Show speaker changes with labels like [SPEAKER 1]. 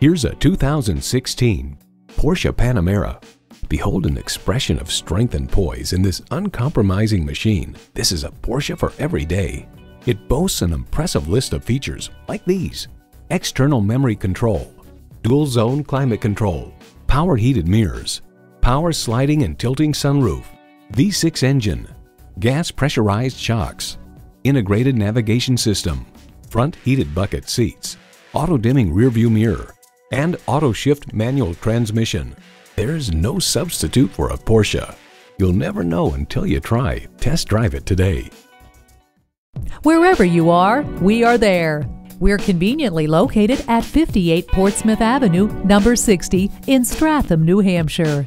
[SPEAKER 1] Here's a 2016 Porsche Panamera. Behold an expression of strength and poise in this uncompromising machine. This is a Porsche for every day. It boasts an impressive list of features like these. External memory control, dual zone climate control, power heated mirrors, power sliding and tilting sunroof, V6 engine, gas pressurized shocks, integrated navigation system, front heated bucket seats, auto dimming rearview mirror, and auto shift manual transmission. There's no substitute for a Porsche. You'll never know until you try. Test drive it today.
[SPEAKER 2] Wherever you are, we are there. We're conveniently located at 58 Portsmouth Avenue, number 60 in Stratham, New Hampshire.